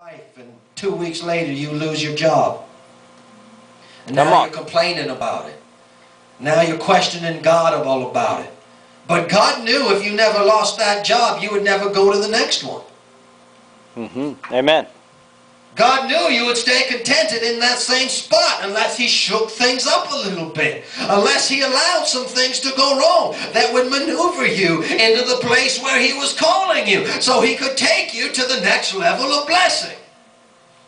life and two weeks later you lose your job. And now you're complaining about it. Now you're questioning God all about it. But God knew if you never lost that job, you would never go to the next one. Mm-hmm. Amen. God knew you would stay contented in that same spot unless He shook things up a little bit. Unless He allowed some things to go wrong that would maneuver you into the place where He was calling you so He could take you to the next level of blessing,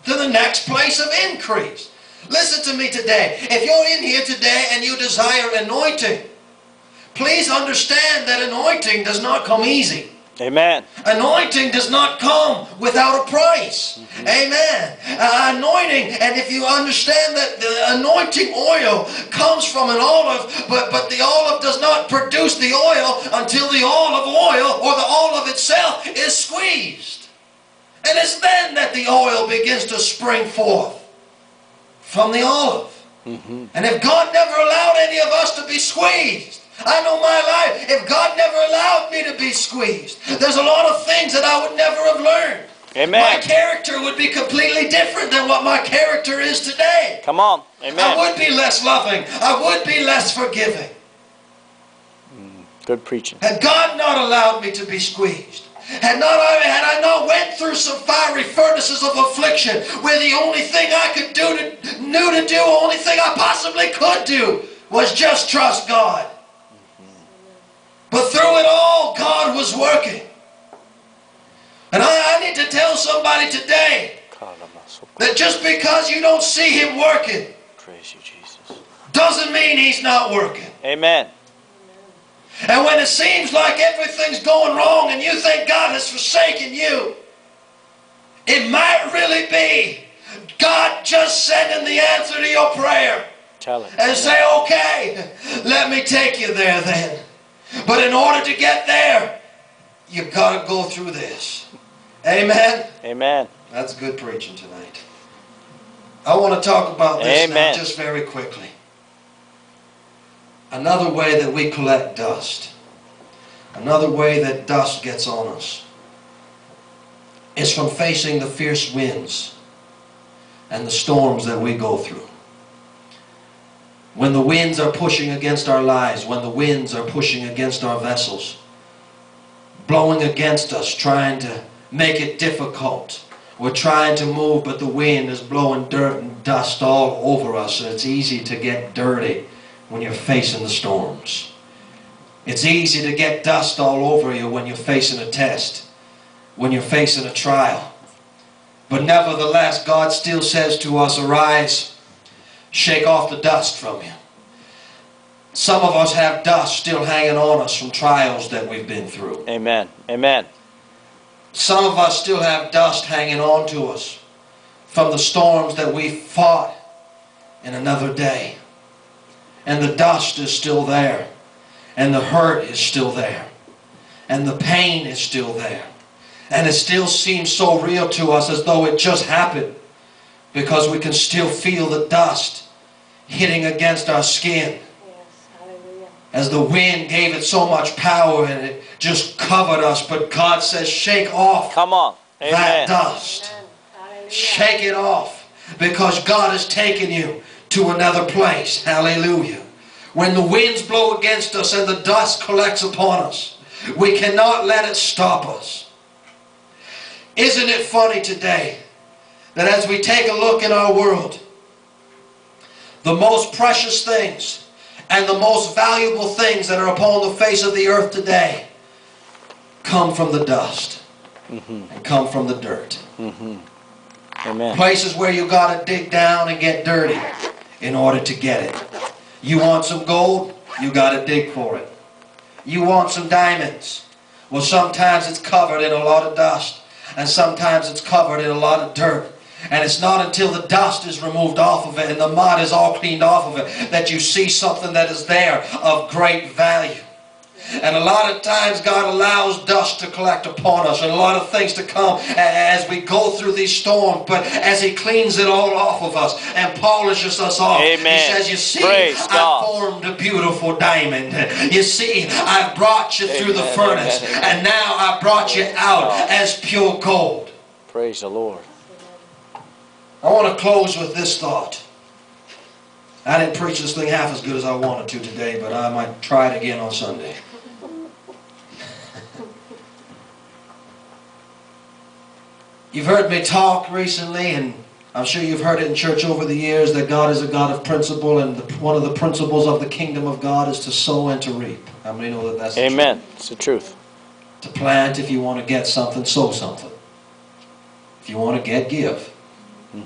to the next place of increase. Listen to me today. If you're in here today and you desire anointing, please understand that anointing does not come easy. Amen. Anointing does not come without a price. Amen. Uh, anointing, and if you understand that the anointing oil comes from an olive, but, but the olive does not produce the oil until the olive oil or the olive itself is squeezed. And it's then that the oil begins to spring forth from the olive. And if God never allowed any of us to be squeezed, I know my life, if God never allowed me to be squeezed, there's a lot of things that I would never have learned. Amen. My character would be completely different than what my character is today. Come on. Amen. I would be less loving. I would be less forgiving. Hmm. Good preaching. Had God not allowed me to be squeezed, had not I had I not went through some fiery furnaces of affliction, where the only thing I could do to knew to do, only thing I possibly could do was just trust God. But through it all, God was working. And I, I need to tell somebody today that just because you don't see Him working Praise you, Jesus. doesn't mean He's not working. Amen. And when it seems like everything's going wrong and you think God has forsaken you, it might really be God just sending the answer to your prayer Tell it. and say, okay, let me take you there then. But in order to get there, you've got to go through this. Amen? Amen. That's good preaching tonight. I want to talk about this Amen. now just very quickly. Another way that we collect dust, another way that dust gets on us, is from facing the fierce winds and the storms that we go through. When the winds are pushing against our lives, when the winds are pushing against our vessels, blowing against us, trying to make it difficult. We're trying to move, but the wind is blowing dirt and dust all over us, and it's easy to get dirty when you're facing the storms. It's easy to get dust all over you when you're facing a test, when you're facing a trial. But nevertheless, God still says to us, Arise, shake off the dust from you. Some of us have dust still hanging on us from trials that we've been through. Amen. Amen. Some of us still have dust hanging on to us from the storms that we fought in another day. And the dust is still there. And the hurt is still there. And the pain is still there. And it still seems so real to us as though it just happened. Because we can still feel the dust hitting against our skin Yes, as the wind gave it so much power and it just covered us. But God says, shake off Come on. that dust. Shake it off because God has taken you to another place. Hallelujah. When the winds blow against us and the dust collects upon us, we cannot let it stop us. Isn't it funny today that as we take a look in our world, the most precious things and the most valuable things that are upon the face of the earth today come from the dust mm-hmm. and come from the dirt. Mm-hmm. Amen. Places where you got to dig down and get dirty in order to get it. You want some gold? You got to dig for it. You want some diamonds? Well, sometimes it's covered in a lot of dust, and sometimes it's covered in a lot of dirt. And it's not until the dust is removed off of it and the mud is all cleaned off of it that you see something that is there of great value. And a lot of times God allows dust to collect upon us and a lot of things to come as we go through these storms. But as He cleans it all off of us and polishes us off, Amen. He says, You see, Praise I God. formed a beautiful diamond. You see, I brought you through the furnace amen, amen. and now I brought you out as pure gold. Praise the Lord. I want to close with this thought. I didn't preach this thing half as good as I wanted to today, but I might try it again on Sunday. You've heard me talk recently, and I'm sure you've heard it in church over the years, that God is a God of principle, and the, one of the principles of the kingdom of God is to sow and to reap. How many know that that's the Amen. truth? It's the truth. To plant if you want to get something, sow something. If you want to get, give.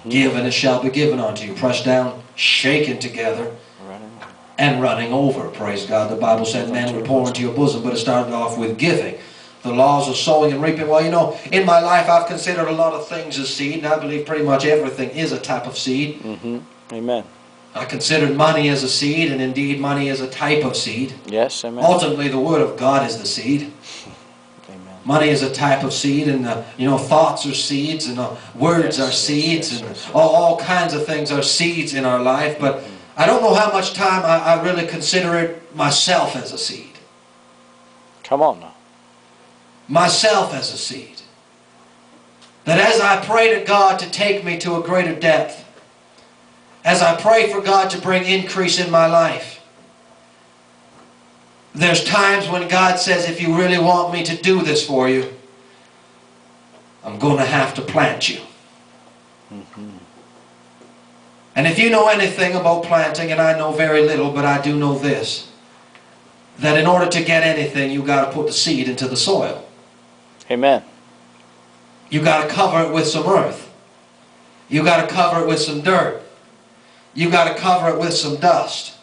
Give and it shall be given unto you. Pressed down, shaken together, Running. and running over. Praise God. The Bible said men would pour into your bosom, but it started off with giving. The laws of sowing and reaping. Well, you know, in my life I've considered a lot of things as seed, and I believe pretty much everything is a type of seed. hmm Amen. I considered money as a seed, and indeed money is a type of seed. Yes. Amen. Ultimately, the Word of God is the seed. Money is a type of seed, and uh, you know, thoughts are seeds, and uh, words are seeds, and. All, all kinds of things are seeds in our life. But I don't know how much time I, I really consider it myself as a seed. Come on now. Myself as a seed. That as I pray to God to take me to a greater depth, as I pray for God to bring increase in my life, there's times when God says, if you really want me to do this for you, I'm going to have to plant you. Mm-hmm. And if you know anything about planting, and I know very little, but I do know this, that in order to get anything, you got to put the seed into the soil. Amen. You got to cover it with some earth. You got to cover it with some dirt. You got to cover it with some dust.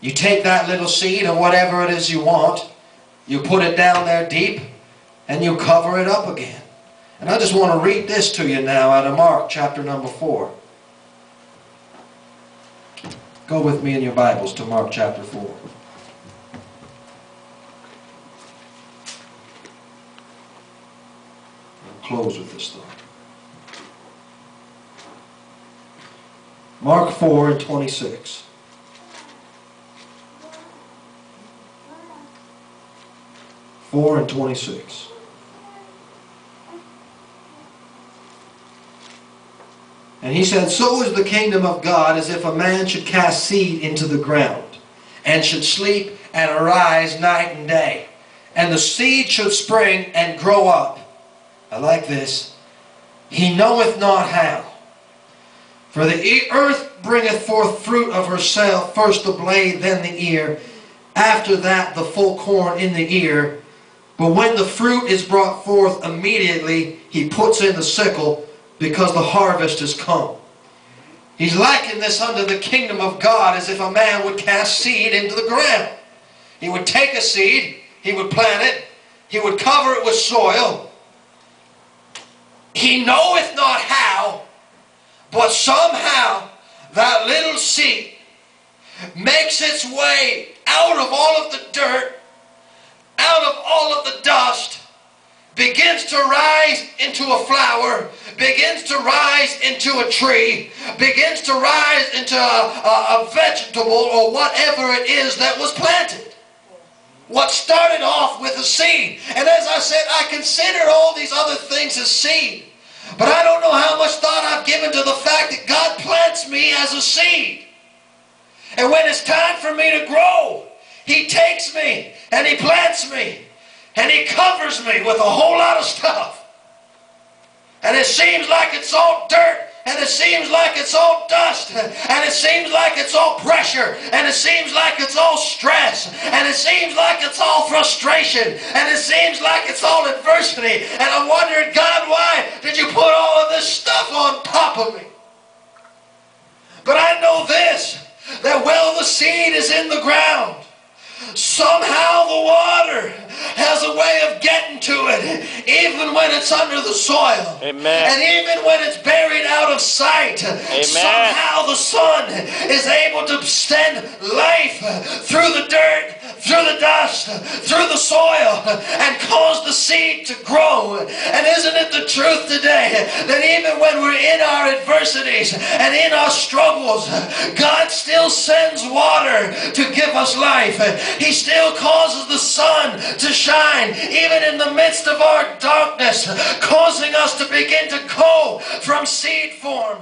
You take that little seed or whatever it is you want, you put it down there deep, and you cover it up again. And I just want to read this to you now out of Mark chapter number 4. Go with me in your Bibles to Mark chapter 4. I'll close with this thought. Mark 4 and 26. Four and twenty-six. And he said, So is the kingdom of God as if a man should cast seed into the ground, and should sleep and arise night and day. And the seed should spring and grow up. I like this. He knoweth not how. For the earth bringeth forth fruit of herself, first the blade, then the ear, after that the full corn in the ear. But when the fruit is brought forth immediately, he puts in the sickle, because the harvest has come. He's likened this unto the kingdom of God as if a man would cast seed into the ground. He would take a seed, he would plant it, he would cover it with soil. He knoweth not how, but somehow that little seed makes its way out of all of the dirt, out of all of the dust, begins to rise into a flower, begins to rise into a tree, begins to rise into a, a, a vegetable or whatever it is that was planted. What started off with a seed. And as I said, I consider all these other things as seed. But I don't know how much thought I've given to the fact that God plants me as a seed. And when it's time for me to grow, He takes me and He plants me. And He covers me with a whole lot of stuff. And it seems like it's all dirt. And it seems like it's all dust, and it seems like it's all pressure, and it seems like it's all stress, and it seems like it's all frustration, and it seems like it's all adversity. And I'm wondering, God, why did you put all of this stuff on top of me? But I know this that while the seed is in the ground, somehow the water has a way of getting to it, even when it's under the soil. Amen. And even when it's buried out of sight, somehow the sun is able to send life through the dirt, through the dust, through the soil, and cause the seed to grow. And isn't it the truth today that even when we're in our adversities and in our struggles, God still sends water to give us life. He still causes the sun to shine even in the midst of our darkness, causing us to begin to go from seed form